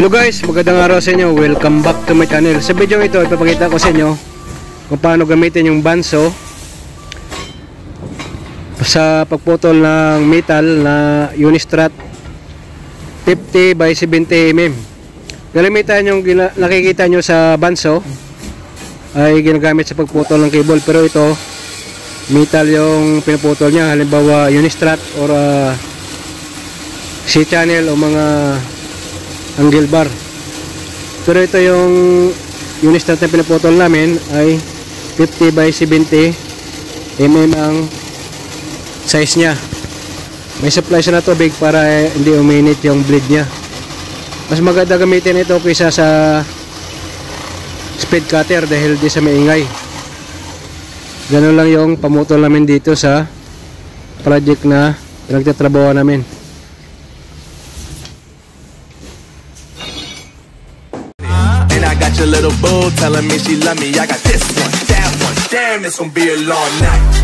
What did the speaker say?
Hello guys, magandang araw sa inyo. Welcome back to my channel. Sa video ito, ipapakita ko sa inyo kung paano gamitin yung banso sa pagputol ng metal na Unistrat 50 by 70 mm. Galimitan yung nakikita nyo sa banso ay ginagamit sa pagputol ng cable pero ito metal yung pinuputol niya halimbawa Unistrat or uh, C-channel o mga angle bar pero ito yung Unistrat na pinuputol namin ay 50 by 70 mm ang size niya. May supply siya na tubig para eh, hindi uminit yung blade niya. Mas maganda gamitin ito kaysa sa speed cutter dahil di sa maingay. Ganun lang yung pamutol namin dito sa project na pinagtatrabaho namin your little boo telling me she love me. I got this one, that one. Damn, it's gonna be a long night.